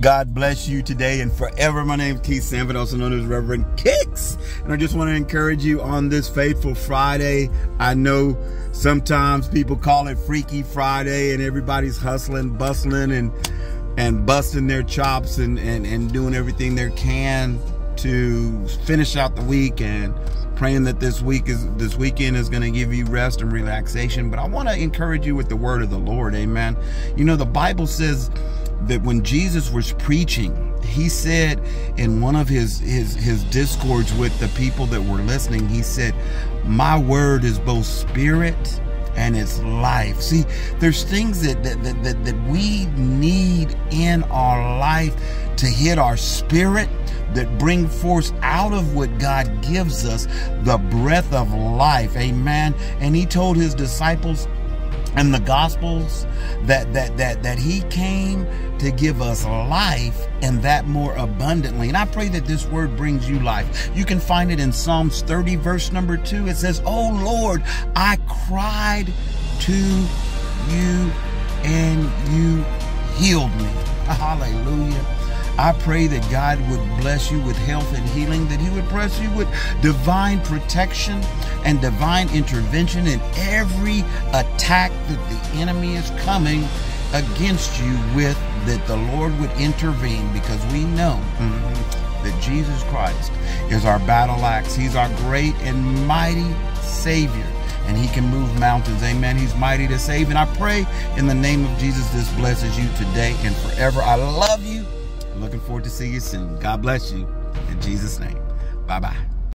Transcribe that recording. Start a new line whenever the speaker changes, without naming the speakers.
God bless you today and forever. My name is Keith Sanford, also known as Reverend Kix. And I just want to encourage you on this Faithful Friday. I know sometimes people call it Freaky Friday and everybody's hustling, bustling, and and busting their chops and, and, and doing everything they can to finish out the week and praying that this week is this weekend is going to give you rest and relaxation but i want to encourage you with the word of the lord amen you know the bible says that when jesus was preaching he said in one of his his his discords with the people that were listening he said my word is both spirit and it's life. See, there's things that, that, that, that, that we need in our life to hit our spirit that bring forth out of what God gives us the breath of life. Amen. And he told his disciples in the gospels that that that that he came to give us life and that more abundantly. And i pray that this word brings you life. You can find it in psalms 30 verse number 2 it says oh lord i cried to you and you healed me. Hallelujah. I pray that God would bless you with health and healing, that He would bless you with divine protection and divine intervention in every attack that the enemy is coming against you with, that the Lord would intervene because we know mm-hmm, that Jesus Christ is our battle axe. He's our great and mighty Savior and he can move mountains. Amen. He's mighty to save. And I pray in the name of Jesus, this blesses you today and forever. I love you. Looking forward to see you soon. God bless you. In Jesus' name. Bye bye.